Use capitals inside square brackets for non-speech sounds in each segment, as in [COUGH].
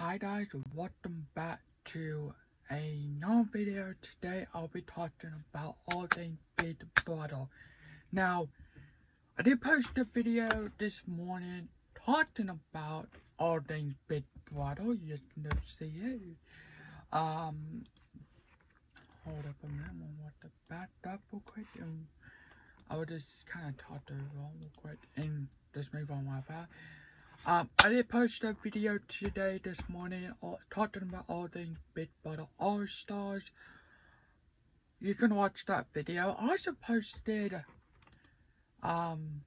Hi guys, welcome back to a new video. Today I'll be talking about all things Big Brother. Now, I did post a video this morning talking about all things Big Brother. You just can see it. Um, hold up a minute, I want to back up real quick and I will just kind of talk over real quick and just move on with that. Um, I did post a video today, this morning, uh, talking about all things Big Brother All Stars. You can watch that video. I also posted, um,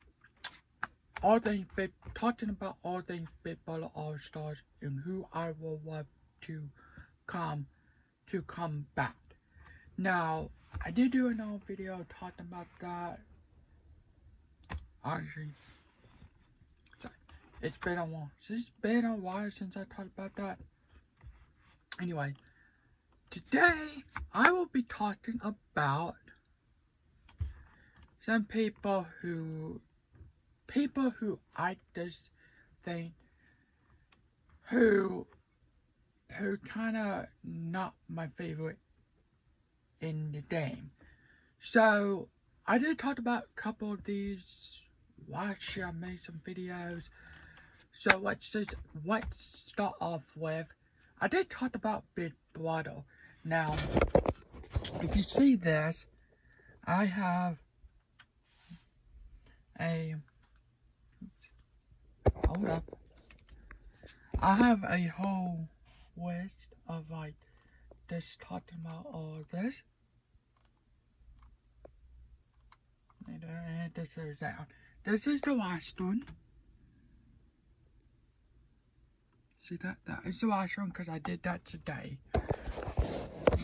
all things Big, talking about all things Big Brother All Stars and who I will love to come, to come back. Now, I did do another video talking about that. Honestly, it's been a while. It's been a while since I talked about that. Anyway, today I will be talking about some people who, people who I just think, who, who kind of not my favorite in the game. So, I did talk about a couple of these year. I made some videos so let's just let's start off with I did talk about Big Brother. Now, if you see this, I have a hold up. I have a whole list of like just talking about all this. And, uh, this is down. This is the last one. See that? That is the one because I did that today.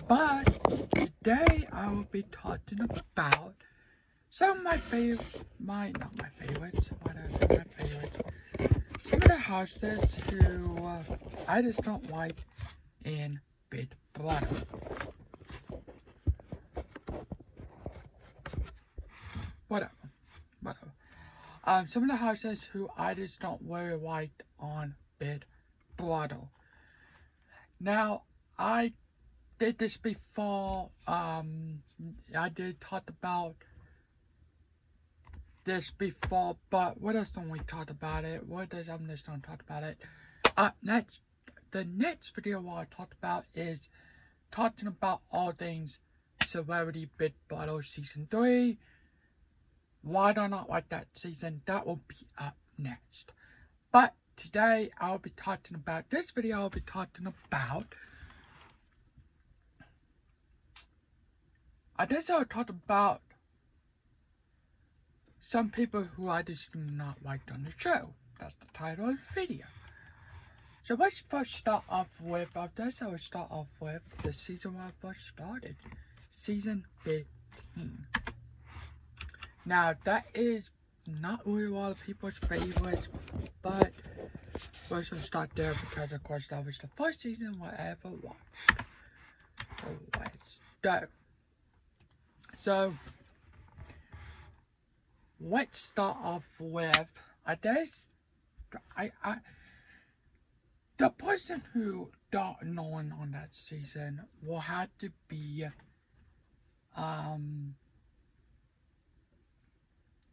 But today I will be talking about some of my favorite, my, not my favorites, what are my favorites? Some of the houses who uh, I just don't like in Big Brother. Whatever, whatever. Um, some of the houses who I just don't really like on Big Brother. Now, I did this before, um, I did talk about this before, but what else don't we talk about it? What does I'm just don't talk about it? Uh, next, the next video I talked about is talking about all things Celebrity Big Brother Season 3. Why do I not like that season? That will be up next. But today I'll be talking about, this video I'll be talking about, I guess I'll talk about some people who I just do not like on the show. That's the title of the video. So let's first start off with, I guess I will start off with the season when I first started. Season 15. Now that is not really a lot of people's favorites, but let's just start there because of course that was the first season I ever watched. So let's go. So let's start off with I guess I I the person who got known on that season will have to be um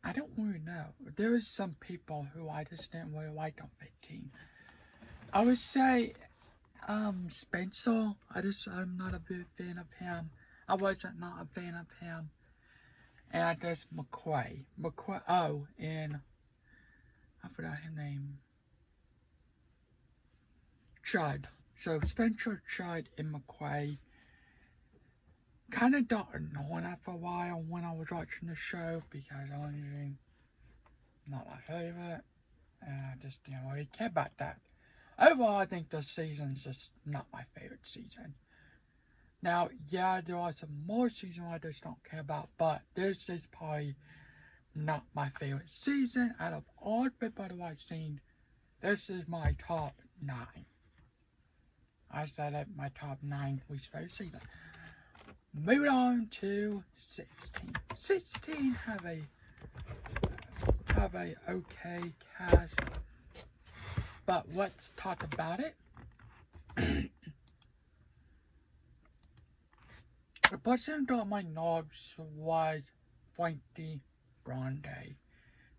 I don't really know. There is some people who I just didn't really like on 15. I would say, um, Spencer. I just, I'm not a big fan of him. I wasn't not a fan of him. And I guess McCrae. McCrae, oh, and I forgot his name. Judd. So Spencer, Judd, and McCrae kind of got annoying after a while when I was watching the show because honestly, not my favorite, and I just didn't really care about that. Overall, I think the season's just not my favorite season. Now, yeah, there are some more seasons I just don't care about, but this is probably not my favorite season. Out of all the people I've seen, this is my top nine. I said it, my top nine least favorite season. Moving on to 16. 16 have a have a okay cast, but let's talk about it. [COUGHS] the person that my knobs was Frankie Grande.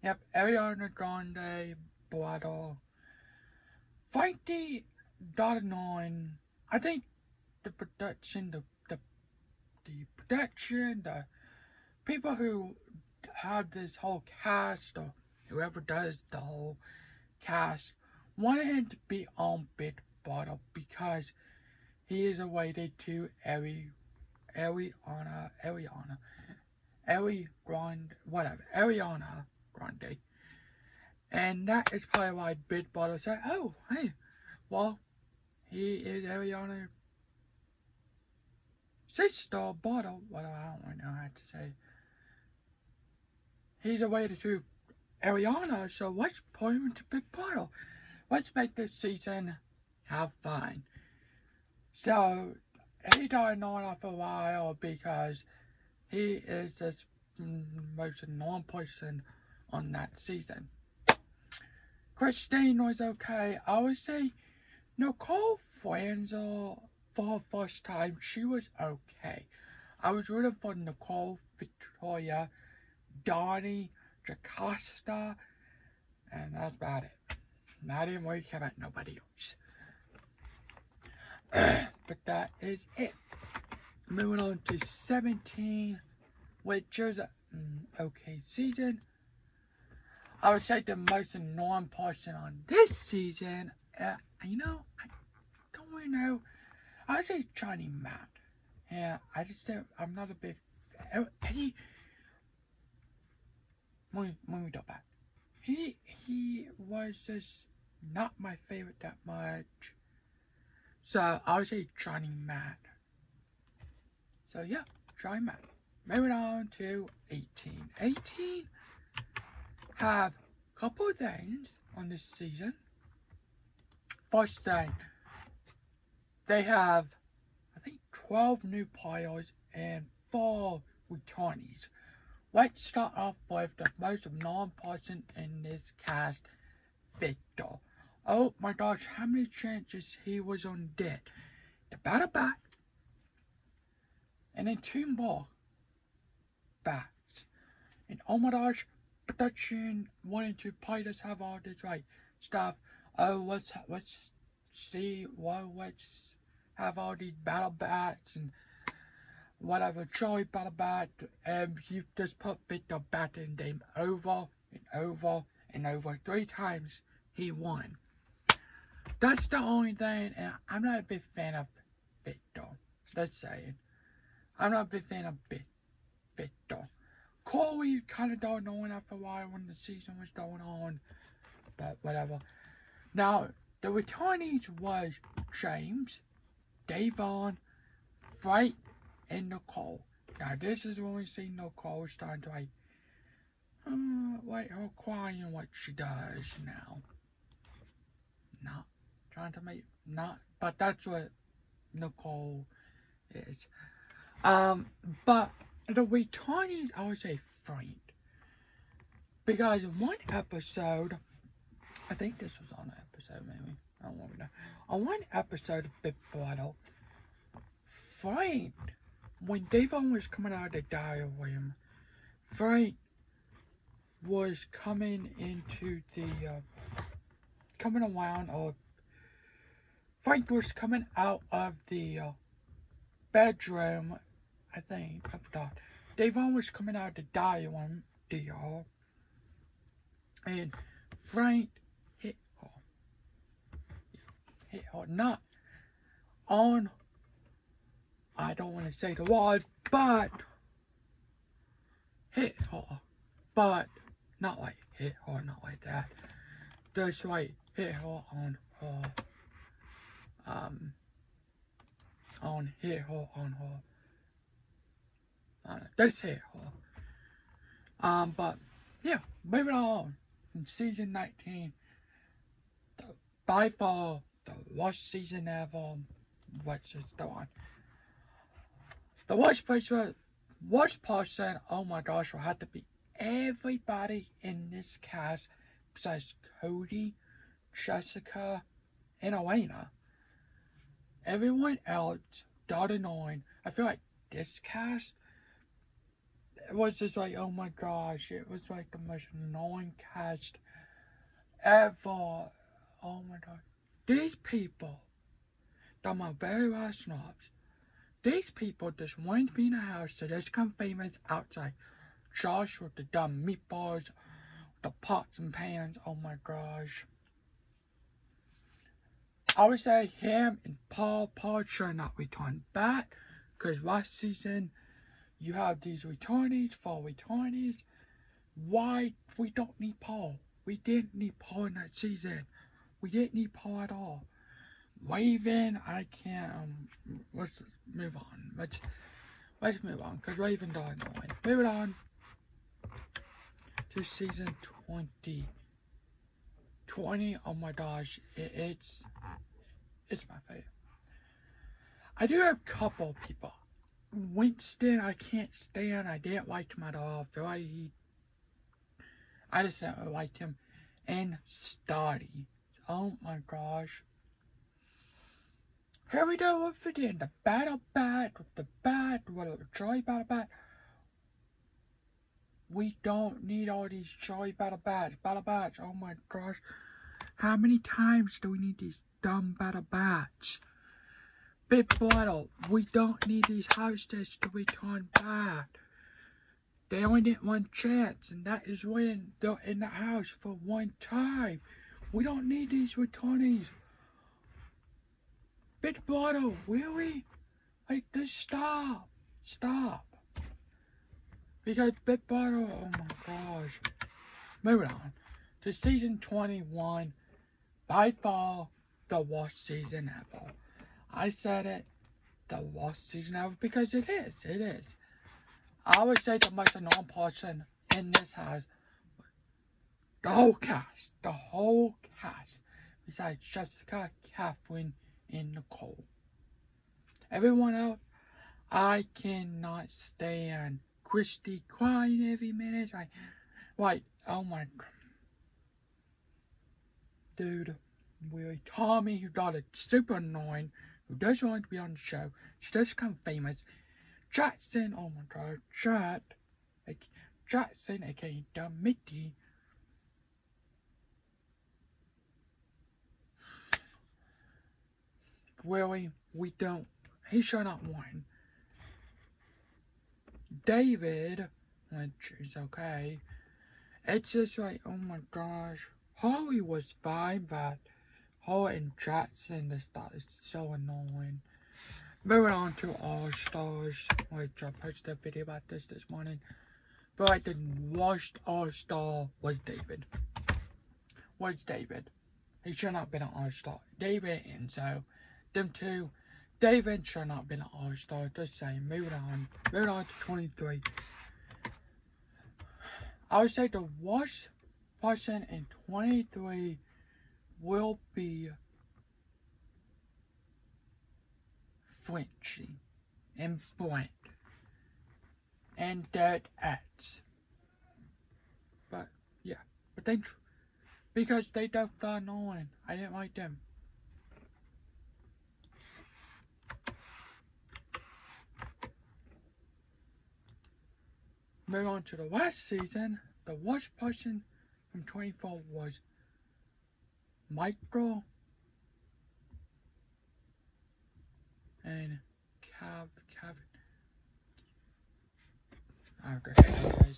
Yep, Ariana Grande, Blattle. Frankie dot nine. I think the production, the production, the people who have this whole cast or whoever does the whole cast wanted him to be on Big Brother because he is related to Ari, Ariana, Ariana, Ari Grande, whatever, Ariana Grande. And that is probably why Big Brother said, oh, hey, well, he is Ariana sister, brother, well, I don't know how to say. He's related to Ariana, so let's put him into Big Brother. Let's make this season have fun. So, he died on for a while because he is the most annoying person on that season. Christine was okay. I would say Nicole Franzel for the first time, she was okay. I was rooting for Nicole, Victoria, Donnie, Jocasta, and that's about it. Not even worry about nobody else. [CLEARS THROAT] but that is it. Moving on to 17, which was an mm, okay season. I would say the most annoying person on this season, uh, you know, I don't really know. I say Johnny Mac. Yeah, I just don't, I'm not a big, oh, he, me, let me go back. He, he was just not my favorite that much. So I would say Johnny Mac. So yeah, Johnny Mac. Moving on to 18. 18 have couple of things on this season. First thing, they have, I think, 12 new players and 4 returnees. Let's start off with the most non-person in this cast, Victor. Oh my gosh, how many chances he was on dead. The battle back. And then two more bats. And oh my gosh, production wanting to play us have all this right stuff. Oh, let's let's see. Well, let's have all these battle bats and whatever. Troy battle bat. And you just put Victor back in game over and over and over three times. He won. That's the only thing, and I'm not a big fan of Victor. Let's say it. I'm not a big fan of Victor. Corey kind of don't know after a while when the season was going on, but whatever. Now, the returnees was James, Da'Vonne, Frank, and Nicole. Now, this is when we see Nicole starting to like, uh, like her crying what she does now. Not trying to make, not, but that's what Nicole is. Um, but the returnees, I would say Frank. Because one episode, I think this was on an episode maybe, I want to. On one episode of Big Brother, Frank, when Da'Vonne was coming out of the diary room, Frank was coming into the, uh, coming around, or Frank was coming out of the uh, bedroom, I think, I forgot. Da'Vonne was coming out of the diary room deal, and Frank. Hit her, not on, I don't want to say the word, but hit her, but not like hit her, not like that. Just like hit her on her um, on here or on her. Uh, that's here. Um, but yeah, moving on from season 19, the, by far the worst season ever, um, which is the one. The worst person, worst person, oh my gosh, will have to be everybody in this cast besides Cody, Jessica, and Elena. everyone else got annoying. I feel like this cast it was just like, oh my gosh, it was like the most annoying cast ever. Oh my god. These people, they're my very last snobs. These people just wanted be in the house to just become famous outside. Josh with the dumb meatballs, the pots and pans, oh my gosh. I would say him and Paul, Paul should not return back. Because last season, you have these returnees, four returnees. Why? We don't need Paul. We didn't need Paul in that season. We didn't need Paul at all. Raven, I can't, um, let's move on. Let's, let's move on, because Raven died. Moving on to season 20. 20, oh my gosh, it, it's, it's my favorite. I do have a couple people. Winston, I can't stand. I didn't like him at all. I feel like he, I just didn't like him. And Starry. Oh my gosh. Here we go with again. The battle bat with the bat, what a joy battle bat. We don't need all these joy battle bats. Battle bats. Oh my gosh. How many times do we need these dumb battle bats? Big Bottle, we don't need these houses to return back. They only get one chance, and that is when they're in the house for one time. We don't need these returnees. Big Bottle, really? Like, just stop. Stop. Because Big Bottle, oh my gosh. Moving on to season 21. By far, the worst season ever. I said it, the worst season ever, because it is, it is. I would say the most annoying person in this house, the whole cast, the whole cast, besides Jessica, Catherine, and Nicole. Everyone else, I cannot stand. Christy crying every minute, like, like, oh my, god. dude, really, Tommy, who got it super annoying, who doesn't want to be on the show. She does become famous. Jackson, oh my god, Jack, like, Jackson, aka the Mickey. Really, we don't, he should not win. David, which is okay, it's just like, oh my gosh, Holly was fine, but Hall and Jackson, this is so annoying. Moving on to All Stars, which I posted a video about this this morning. But like the worst All Star was David. Was David? He should not have been an All Star. David and so them two. David should not been an All Star. Just saying. Moving on. Moving on to 23. I would say the worst person in 23 will be Flinchy and Blank and Dead Ats. But yeah, but they because they don't got annoying. I didn't like them. Moving on to the last season, the worst person from 24 was Michael and Cav Cav guys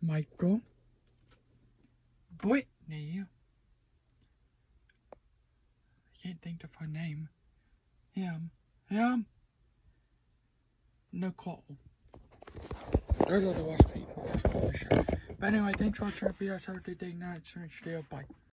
Michael Brittany I can't think of her name. Him him Nicole those are the worst people the show but anyway thanks for watching. Our videos have a day night so much bye